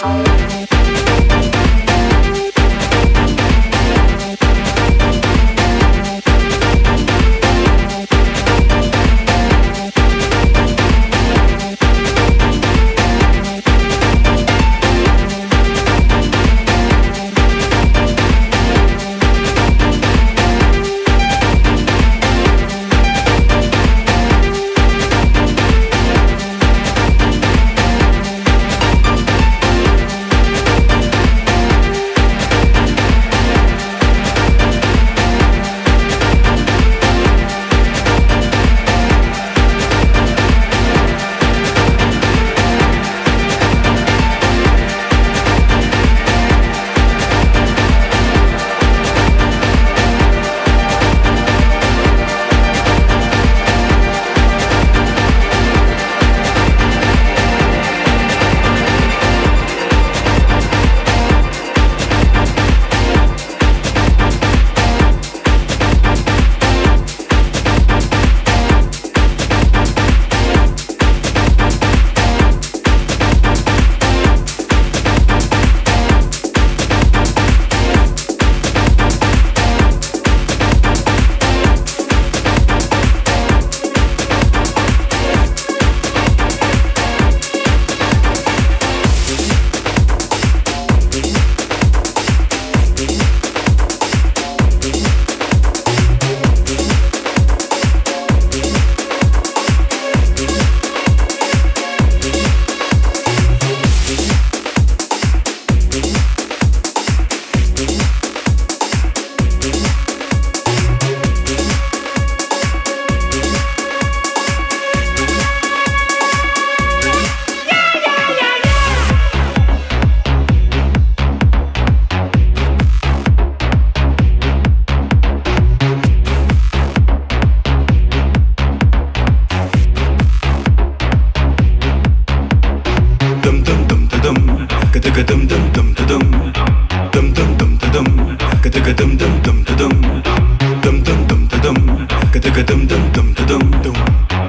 Bye.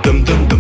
dum dum dum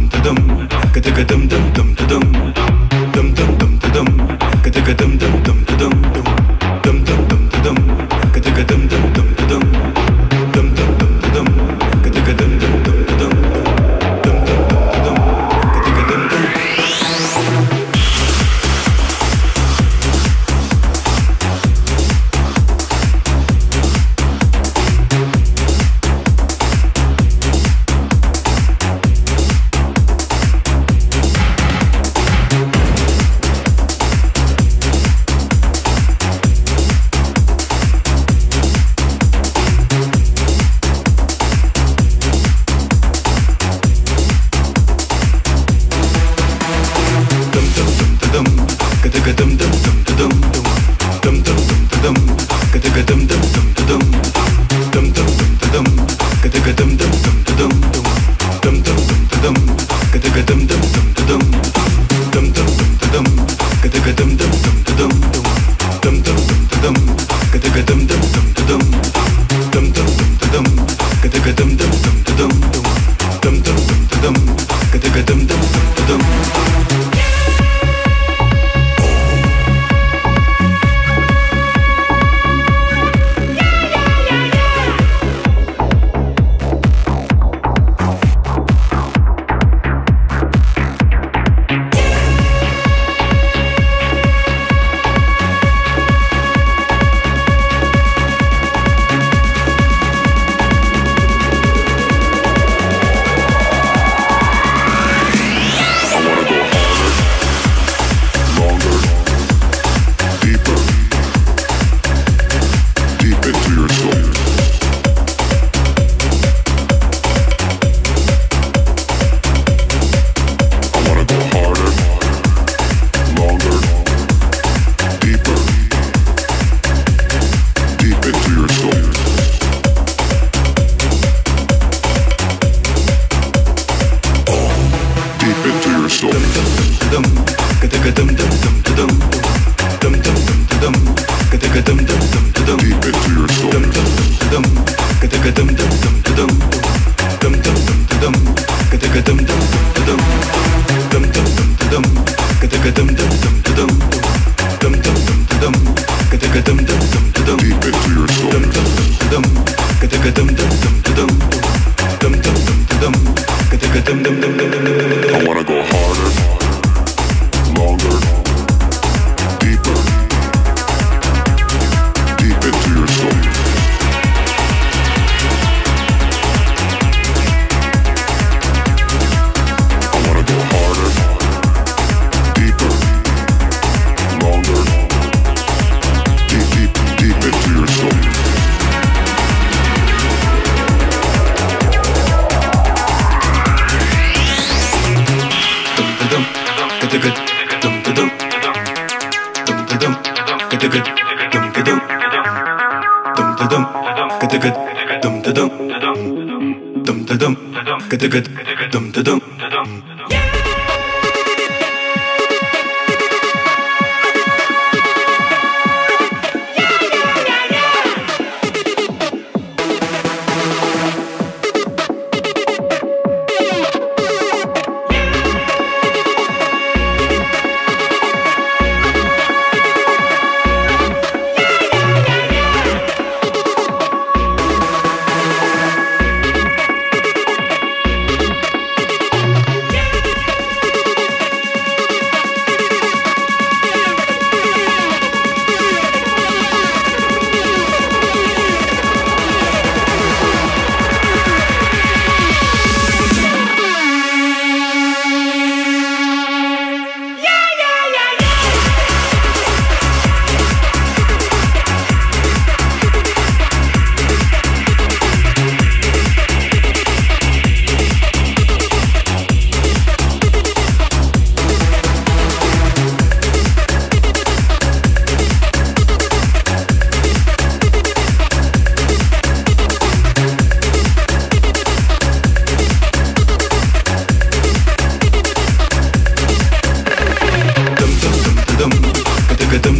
Jagdam